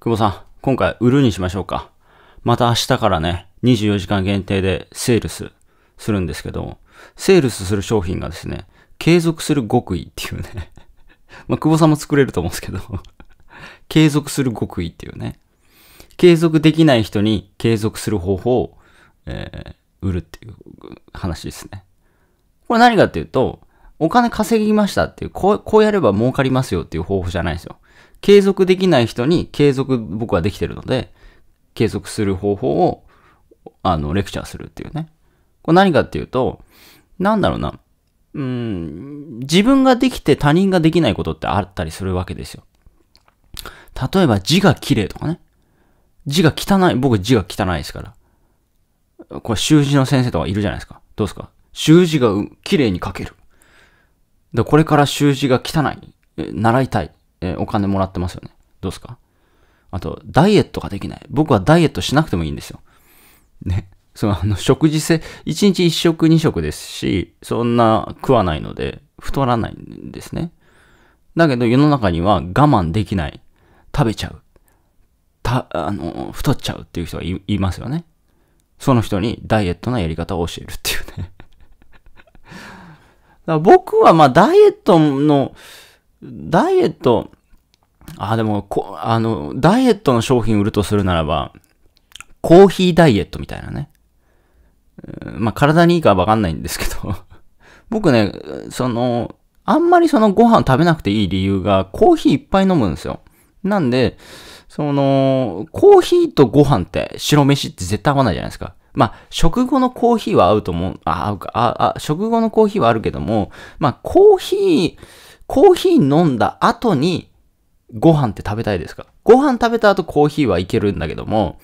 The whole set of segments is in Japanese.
久保さん、今回売るにしましょうか。また明日からね、24時間限定でセールスするんですけど、セールスする商品がですね、継続する極意っていうね。まあ、久保さんも作れると思うんですけど、継続する極意っていうね。継続できない人に継続する方法を、えー、売るっていう話ですね。これ何かっていうと、お金稼ぎましたっていう、こう、こうやれば儲かりますよっていう方法じゃないですよ。継続できない人に継続僕はできてるので、継続する方法を、あの、レクチャーするっていうね。これ何かっていうと、なんだろうな。うん、自分ができて他人ができないことってあったりするわけですよ。例えば字が綺麗とかね。字が汚い。僕字が汚いですから。これ習字の先生とかいるじゃないですか。どうですか？習字が綺麗に書ける。で、これから習字が汚い。習いたい。えお金もらってますよね。どうですか？あと、ダイエットができない。僕はダイエットしなくてもいいんですよ。ね。その、あの、食事性、1日1食2食ですし、そんな食わないので、太らないんですね。だけど世の中には我慢できない。食べちゃう。た、あの、太っちゃうっていう人がいいますよね。その人にダイエットのやり方を教えるっていうね。だ僕はまあダイエットの、ダイエット、あ、でも、こ、あの、ダイエットの商品売るとするならば、コーヒーダイエットみたいなね。まあ、体にいいかわかんないんですけど 僕ね、その、あんまりそのご飯食べなくていい理由が、コーヒーいっぱい飲むんですよ。なんで、その、コーヒーとご飯って白飯って絶対合わないじゃないですか。まあ、食後のコーヒーは合うと思う、あ、合うか、あ、あ、食後のコーヒーはあるけども、まあ、コーヒー、コーヒー飲んだ後にご飯って食べたいですか？ご飯食べた後コーヒーはいけるんだけども、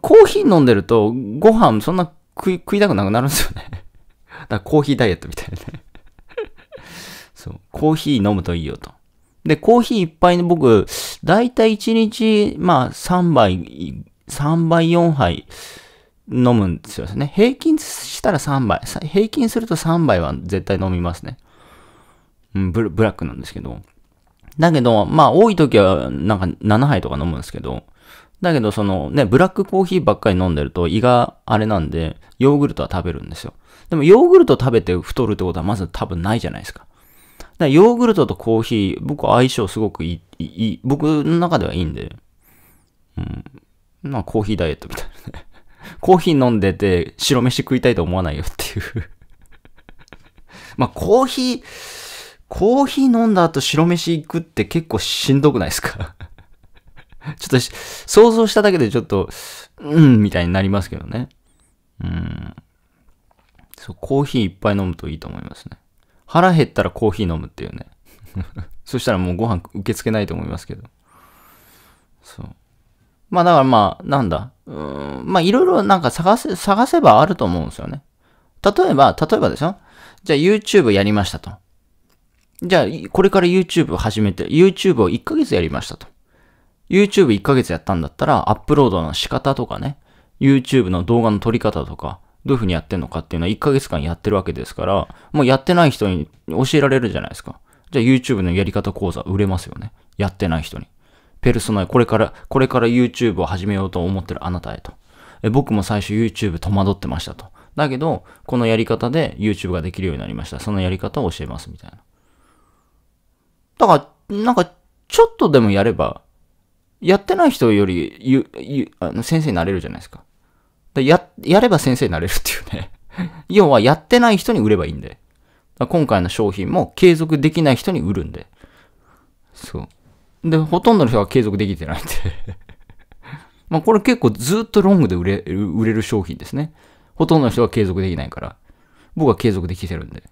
コーヒー飲んでるとご飯そんな食い、食いたくなくなるんですよね。だからコーヒーダイエットみたいなね。そう。コーヒー飲むといいよと。で、コーヒーいっぱいに僕、だいたい1日、まあ3杯、3杯4杯飲むんですよね。平均したら3杯。平均すると3杯は絶対飲みますね。うん、ブラックなんですけど。だけど、まあ多い時はなんか7杯とか飲むんですけど、だけどそのね、ブラックコーヒーばっかり飲んでると胃があれなんで、ヨーグルトは食べるんですよ。でもヨーグルト食べて太るってことはまず多分ないじゃないですか。だからヨーグルトとコーヒー、僕は相性すごくいい、いい僕の中ではいいんで、うん。まあコーヒーダイエットみたいなね。コーヒー飲んでて白飯食いたいと思わないよっていう まあコーヒー、コーヒー飲んだ後白飯行くって結構しんどくないですか？ちょっと想像しただけでちょっと、うん、みたいになりますけどね。うん。そう、コーヒーいっぱい飲むといいと思いますね。腹減ったらコーヒー飲むっていうね。そしたらもうご飯受け付けないと思いますけど。そう。まあだからまあ、なんだ？うん、まあいろいろなんか探せ、探せばあると思うんですよね。例えば、例えばでしょ？じゃあ YouTube やりましたと。じゃあ、これから YouTube を始めて、YouTube を1ヶ月やりましたと。YouTube1 ヶ月やったんだったら、アップロードの仕方とかね、YouTube の動画の撮り方とか、どういう風にやってんのかっていうのは1ヶ月間やってるわけですから、もうやってない人に教えられるじゃないですか。じゃあ YouTube のやり方講座売れますよね。やってない人に。ペルソナ、これから、これから YouTube を始めようと思ってるあなたへと。え僕も最初 YouTube 戸惑ってましたと。だけど、このやり方で YouTube ができるようになりました。そのやり方を教えますみたいな。だから、なんか、ちょっとでもやれば、やってない人よりゆ、ゆ、あの先生になれるじゃないですか。だや、やれば先生になれるっていうね。要は、やってない人に売ればいいんで。今回の商品も継続できない人に売るんで。そう。で、ほとんどの人は継続できてないんで まあ、これ結構ずっとロングで売れ、売れる商品ですね。ほとんどの人は継続できないから。僕は継続できてるんで。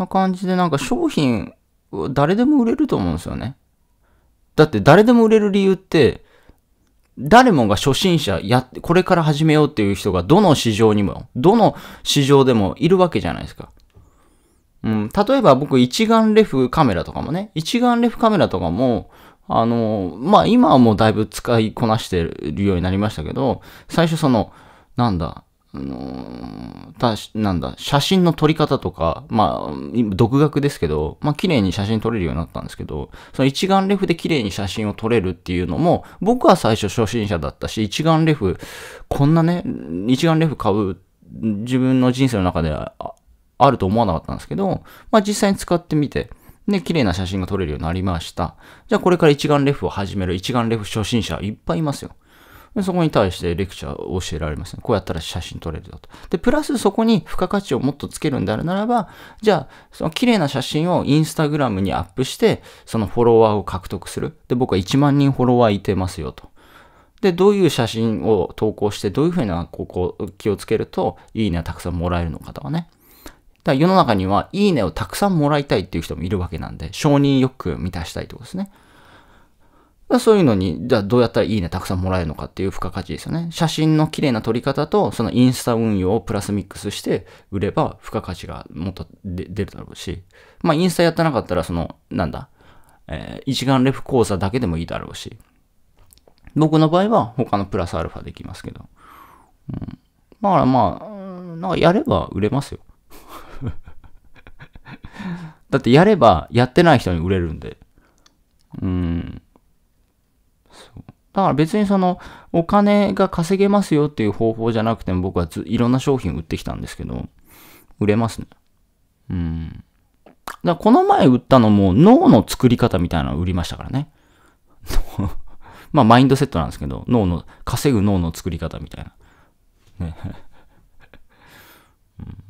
な感じでなんか商品、誰でも売れると思うんですよね。だって誰でも売れる理由って、誰もが初心者や、これから始めようっていう人がどの市場にも、どの市場でもいるわけじゃないですか。うん、例えば僕一眼レフカメラとかもね、一眼レフカメラとかも、あの、まあ、今はもうだいぶ使いこなしてるようになりましたけど、最初その、なんだ、あのたしなんだ、写真の撮り方とか、まあ、独学ですけど、まあ、綺麗に写真撮れるようになったんですけど、その一眼レフで綺麗に写真を撮れるっていうのも、僕は最初初心者だったし、一眼レフ、こんなね、一眼レフ買う、自分の人生の中ではあると思わなかったんですけど、まあ、実際に使ってみて、で、綺麗な写真が撮れるようになりました。じゃあこれから一眼レフを始める一眼レフ初心者いっぱいいますよ。でそこに対してレクチャーを教えられますね。こうやったら写真撮れるよと。で、プラスそこに付加価値をもっとつけるんであるならば、じゃあ、その綺麗な写真をインスタグラムにアップして、そのフォロワーを獲得する。で、僕は1万人フォロワーいてますよと。で、どういう写真を投稿して、どういうふうなここ気をつけると、いいねをたくさんもらえるのかとかね。だから世の中には、いいねをたくさんもらいたいっていう人もいるわけなんで、承認欲満たしたいってことですね。そういうのに、じゃあどうやったらいいねたくさんもらえるのかっていう付加価値ですよね。写真の綺麗な撮り方と、そのインスタ運用をプラスミックスして売れば、付加価値がもっと出るだろうし、まあインスタやってなかったら、その、なんだ、えー、一眼レフ講座だけでもいいだろうし、僕の場合は他のプラスアルファできますけど、うん。だからまあ、なんかやれば売れますよ。だってやればやってない人に売れるんで。うん。だから別にそのお金が稼げますよっていう方法じゃなくても僕はずいろんな商品売ってきたんですけど、売れますね。うん。だからこの前売ったのも脳の作り方みたいなのを売りましたからね。まあマインドセットなんですけど、脳の、稼ぐ脳の作り方みたいな。ね うん、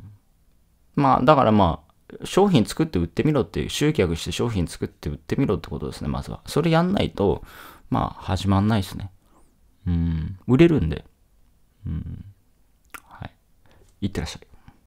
まあだからまあ、商品作って売ってみろっていう、集客して商品作って売ってみろってことですね、まずは。それやんないと、まあ、始まんないですね。うん。売れるんで。うん。はい。いってらっしゃい。